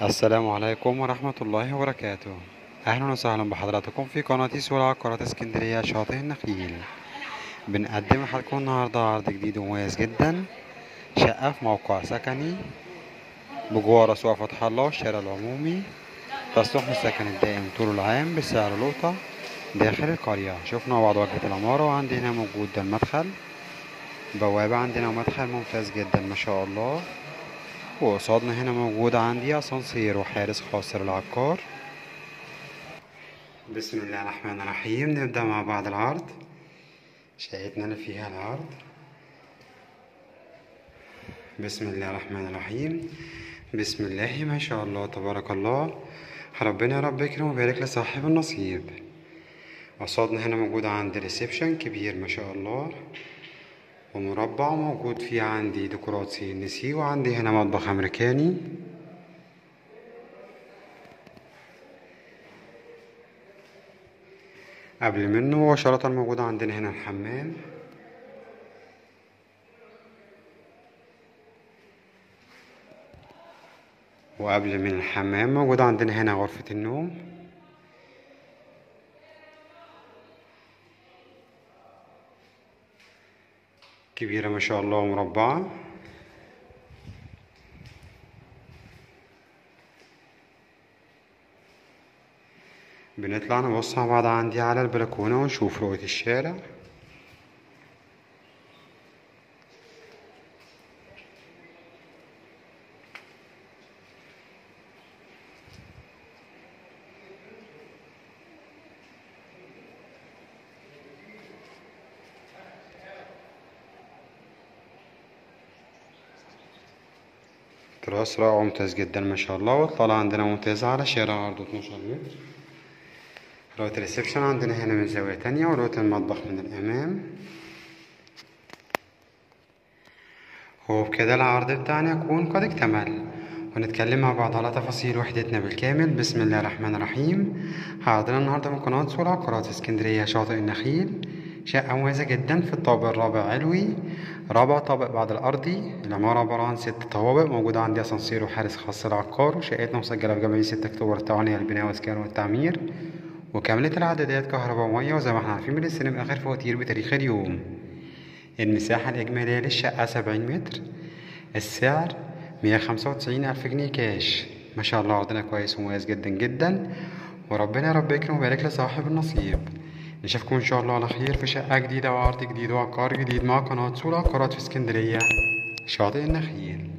السلام عليكم ورحمة الله وبركاته. أهلا وسهلا بحضراتكم في قناة سوق عقارات اسكندرية شاطئ النخيل. بنقدم لحضراتكم النهاردة عرض جديد ومميز جدا. شقة في موقع سكني بجوار سوق فتح الله الشارع العمومي. تصلح للسكن الدائم طول العام بسعر لقطة داخل القرية. شفنا بعض واجهة العمارة وعندي هنا موجود ده المدخل. بوابة عندنا ومدخل ممتاز جدا ما شاء الله. وقصادنا هنا موجود عندي اسانسير وحارس خاص للعقار بسم الله الرحمن الرحيم. نبدأ مع بعض العرض. شقتنا اللي فيها العرض. بسم الله الرحمن الرحيم. بسم الله ما شاء الله تبارك الله. ربنا يا رب يكرم ويبارك لصاحب النصيب. قصادنا هنا موجود عندي ريسبشن كبير ما شاء الله. ومربع موجود فيه عندي ديكورات CNC وعندي هنا مطبخ أمريكاني. قبل منه مباشرة موجود عندنا هنا الحمام. وقبل من الحمام موجود عندنا هنا غرفة النوم. كبيرة ما شاء الله ومربعة. بنطلع مع بعض عندي على البلكونة ونشوف رؤية الشارع. تراس رائع ممتاز جدا ما شاء الله والطلعة عندنا ممتازة على شارع عرضه 12 متر رؤية الريسبشن عندنا هنا من زاوية تانية ورؤية المطبخ من الأمام وبكده العرض بتاعنا يكون قد اكتمل ونتكلم مع بعض على تفاصيل وحدتنا بالكامل بسم الله الرحمن الرحيم عرضنا النهاردة من قناة سوق العقارات اسكندرية شاطئ النخيل شقة مميزة جدا في الطابق الرابع علوي. رابع طابق بعد الأرضي العمارة عبارة عن ست طوابق موجودة عندي أسانسير وحارس خاص للعقار. وشقتنا مسجلة في جمعية ستة أكتوبر التعاونية للبناء والإسكان والتعمير. وكاملة العدادات كهرباء ومية وزي ما إحنا عارفين بنستلم آخر فواتير بتاريخ اليوم. المساحة الإجمالية للشقة سبعين متر. السعر مية خمسة وتسعين ألف جنيه كاش. ما شاء الله عرضنا كويس ومميز جدا جدا. وربنا يا رب يكرم ويبارك لصاحب النصيب. نشوفكم إن شاء الله على خير. في شقة جديدة وعرض جديد وعقار جديد مع قناة سوق العقارات في اسكندرية. شاطئ النخيل.